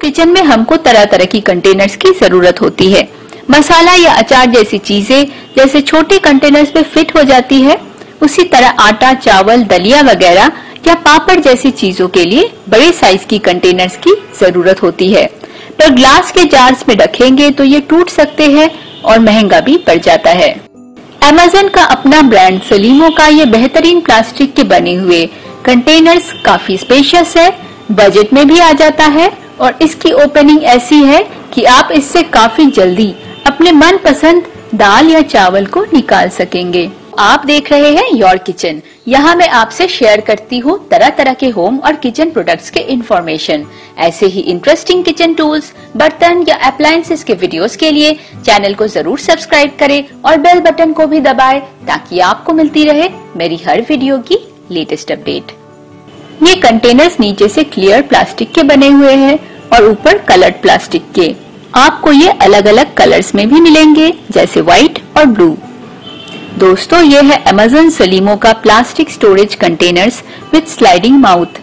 Kitchen में हमको तरह तरह की कंटेनर्स की ज़रूरत होती है। मसाला या अचार जैसी चीज़ें, जैसे छोटे कंटेनर्स में फिट हो जाती है, उसी तरह आटा, चावल, दलिया वगैरह या पापड़ जैसी चीज़ों के लिए बड़े साइज़ की कंटेनर्स की ज़रूरत होती है। पर ग्लास के जार्स में रखेंगे तो ये टूट सकते हैं और महँगा भी पड़ जाता है। अमेजन का अपना ब्रांड सलीमो का ये बेहतरीन प्लास्टिक के बने हुए कंटेनर्स काफ़ी स्पेशियस है बजट में भी आ जाता है और इसकी ओपनिंग ऐसी है कि आप इससे काफ़ी जल्दी अपने मनपसंद दाल या चावल को निकाल सकेंगे। आप देख रहे हैं योर किचन यहाँ मैं आपसे शेयर करती हूँ तरह तरह के होम और किचन प्रोडक्ट्स के इंफॉर्मेशन ऐसे ही इंटरेस्टिंग किचन टूल्स बर्तन या अप्लायंसेस के वीडियोस के लिए चैनल को ज़रूर सब्सक्राइब करें और बेल बटन को भी दबाएँ ताकि आपको मिलती रहे मेरी हर वीडियो की लेटेस्ट अपडेट ये कंटेनर्स नीचे से क्लियर प्लास्टिक के बने हुए हैं और ऊपर कलर्ड प्लास्टिक के। आपको ये अलग अलग कलर्स में भी मिलेंगे, जैसे व्हाइट और ब्लू दोस्तों, ये है अमेजन सलीमो का plastic storage containers with sliding mouth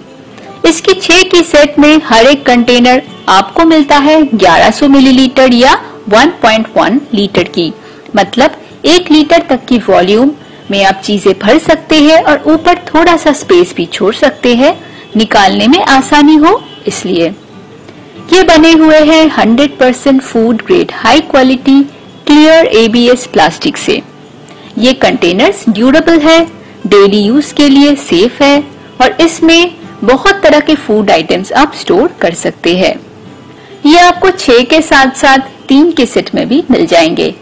इसकी छह की सेट में हर एक कंटेनर आपको मिलता है 1100 मिलीलीटर या 1.1 लीटर की। मतलब एक लीटर तक की वॉल्यूम में आप चीज़ें भर सकते हैं और ऊपर थोड़ा सा स्पेस भी छोड़ सकते हैं। निकालने में आसानी हो, इसलिए। ये बने हुए हैं 100% food grade high quality clear ABS plastic से। ये कंटेनर्स ड्यूरेबल है डेली यूज़ के लिए सेफ़ है और इसमें बहुत तरह के फ़ूड आइटम्स आप स्टोर कर सकते हैं। ये आपको छह के साथ साथ तीन के सेट में भी मिल जाएँगे।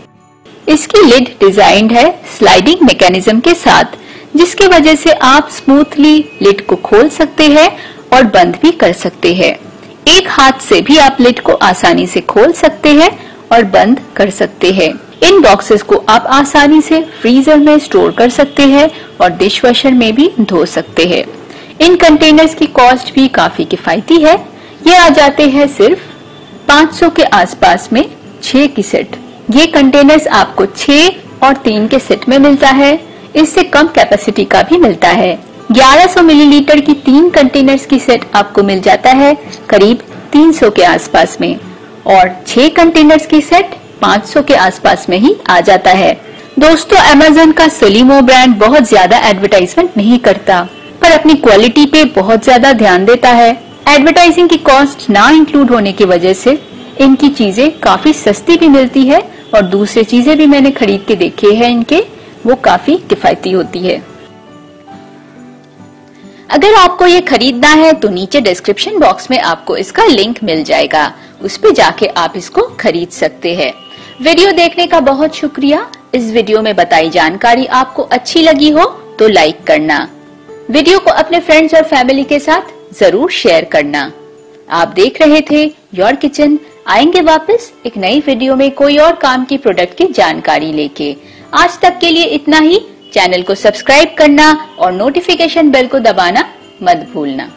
इसकी लिड डिजाइंड है स्लाइडिंग मैकेनिज्म के साथ, जिसकी वजह से आप स्मूथली लिड को खोल सकते हैं और बंद भी कर सकते हैं। एक हाथ से भी आप लिड को आसानी से खोल सकते हैं और बंद कर सकते हैं। इन बॉक्सेस को आप आसानी से फ्रीजर में स्टोर कर सकते हैं और डिश वॉशर में भी धो सकते हैं। इन कंटेनर्स की कॉस्ट भी काफ़ी किफायती है। ये आ जाते हैं सिर्फ़ 500 के आसपास में छह की सेट ये कंटेनर्स आपको छह और तीन के सेट में मिलता है। इससे कम कैपेसिटी का भी मिलता है। 1100 मिलीलीटर की तीन कंटेनर्स की सेट आपको मिल जाता है करीब 300 के आसपास में। और छह कंटेनर्स की सेट 500 के आसपास में ही आ जाता है। दोस्तों अमेजोन का सलीमो ब्रांड बहुत ज़्यादा एडवर्टाइजमेंट नहीं करता, पर अपनी क्वालिटी पे बहुत ज़्यादा ध्यान देता है। एडवर्टाइजिंग की कॉस्ट ना इंक्लूड होने की वजह से इनकी चीज़ें काफ़ी सस्ती भी मिलती है और दूसरी चीज़ें भी मैंने खरीद के देखे हैं, इनके, वो काफ़ी किफायती होती है। अगर आपको ये खरीदना है तो नीचे डिस्क्रिप्शन बॉक्स में आपको इसका लिंक मिल जाएगा। उस पर जाके आप इसको खरीद सकते हैं। वीडियो देखने का बहुत शुक्रिया। इस वीडियो में बताई जानकारी आपको अच्छी लगी हो तो लाइक करना। वीडियो को अपने फ्रेंड्स और फैमिली के साथ ज़रूर शेयर करना। आप देख रहे थे योर किचन आएँगे वापस एक नई वीडियो में कोई और काम की प्रोडक्ट की जानकारी लेके। आज तक के लिए इतना ही। चैनल को सब्सक्राइब करना और नोटिफिकेशन बेल को दबाना मत भूलना।